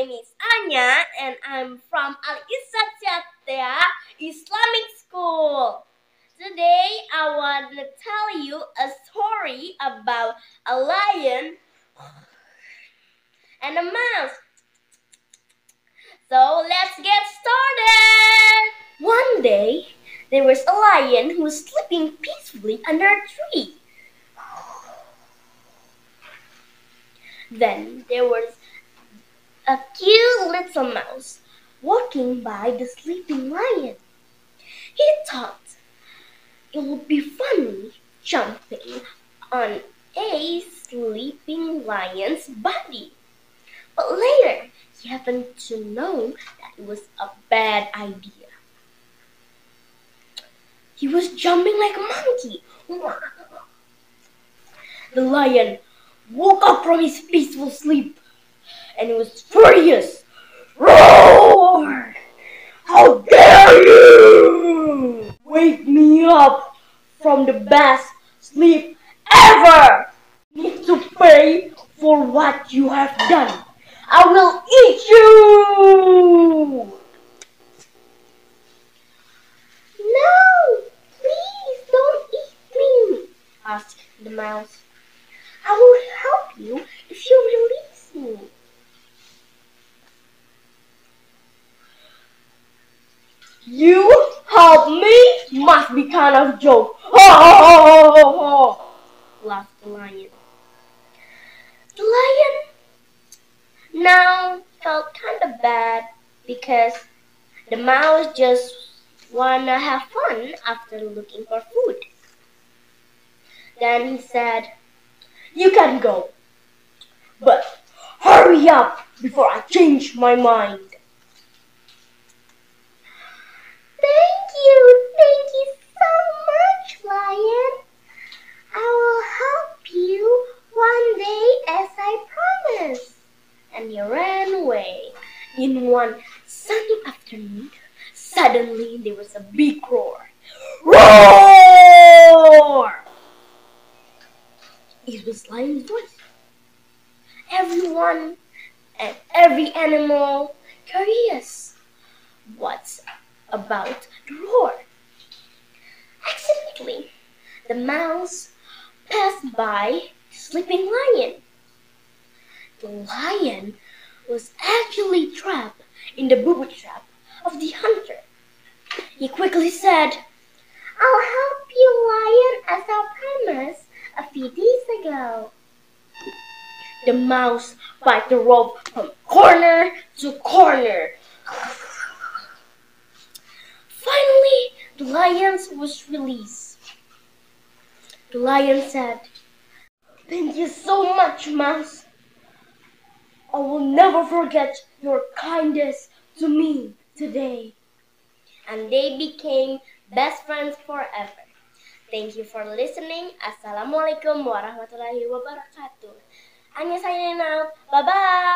name is Anya and I'm from Al Isatia Islamic School. Today I want to tell you a story about a lion and a mouse. So let's get started! One day there was a lion who was sleeping peacefully under a tree. Then there was a cute little mouse walking by the sleeping lion. He thought it would be funny jumping on a sleeping lion's body. But later he happened to know that it was a bad idea. He was jumping like a monkey. The lion woke up from his peaceful sleep and it was furious. Roar! How dare you! Wake me up from the best sleep ever! Need to pay for what you have done. I will eat you! No! Please don't eat me! asked the mouse. I will help you if you release me. You help me? Must be kind of joke. Laughed the lion. The lion now felt kind of bad because the mouse just wanna have fun after looking for food. Then he said, You can go, but hurry up before I change my mind. Thank you, thank you so much, Lion. I will help you one day as I promised. And he ran In one sunny afternoon, suddenly there was a big roar. Roar! It was Lion's voice. Everyone and every animal curious. What's about the roar? Accidentally, the mouse passed by sleeping lion. The lion was actually trapped in the booby trap of the hunter. He quickly said, I'll help you, lion, as I promised a few days ago. The mouse bit the rope from corner to corner. Finally, the lion was released. The lion said, Thank you so much, mouse. I will never forget your kindness to me today. And they became best friends forever. Thank you for listening. Assalamualaikum warahmatullahi wabarakatuh. Anya signing out. Bye bye.